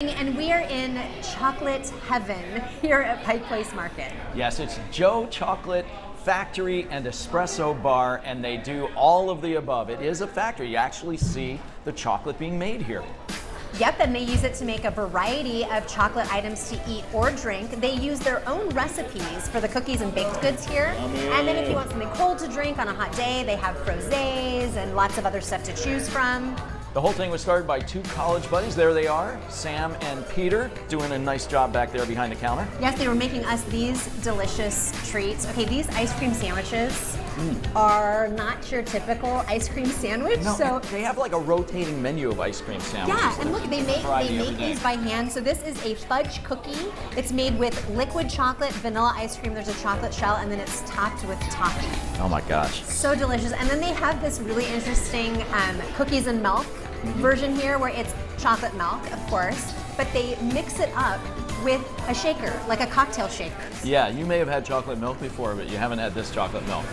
And we are in chocolate heaven here at Pike Place Market. Yes, it's Joe Chocolate Factory and Espresso Bar, and they do all of the above. It is a factory. You actually see the chocolate being made here. Yep, and they use it to make a variety of chocolate items to eat or drink. They use their own recipes for the cookies and baked goods here. And then if you want something cold to drink on a hot day, they have frosés and lots of other stuff to choose from. The whole thing was started by two college buddies. There they are, Sam and Peter, doing a nice job back there behind the counter. Yes, they were making us these delicious treats. Okay, these ice cream sandwiches are not your typical ice cream sandwich. No, so they have like a rotating menu of ice cream sandwiches. Yeah, and look, they make they make these by hand. So this is a fudge cookie. It's made with liquid chocolate, vanilla ice cream. There's a chocolate shell, and then it's topped with toffee. Oh my gosh. So delicious. And then they have this really interesting um, cookies and milk version here, where it's chocolate milk, of course, but they mix it up with a shaker, like a cocktail shaker. Yeah, you may have had chocolate milk before, but you haven't had this chocolate milk.